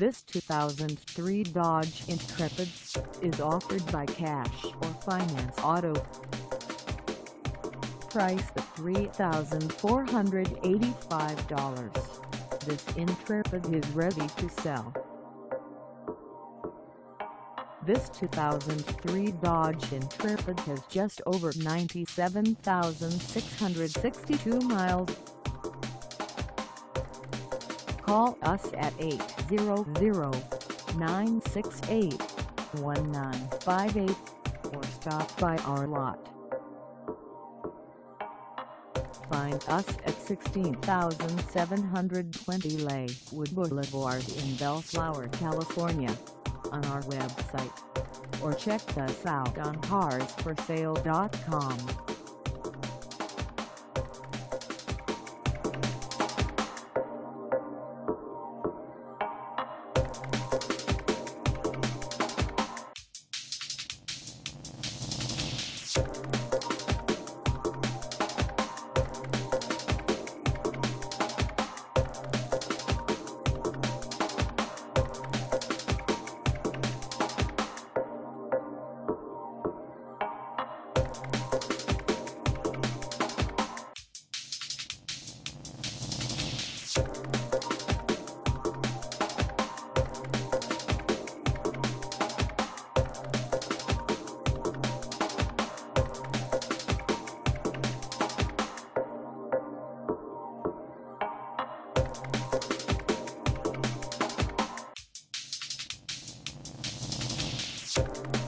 This 2003 Dodge Intrepid is offered by Cash or Finance Auto. Price at $3,485. This Intrepid is ready to sell. This 2003 Dodge Intrepid has just over 97,662 miles. Call us at 800-968-1958 or stop by our lot. Find us at 16720 Lakewood Boulevard in Bellflower, California on our website or check us out on carsforsale.com. Thank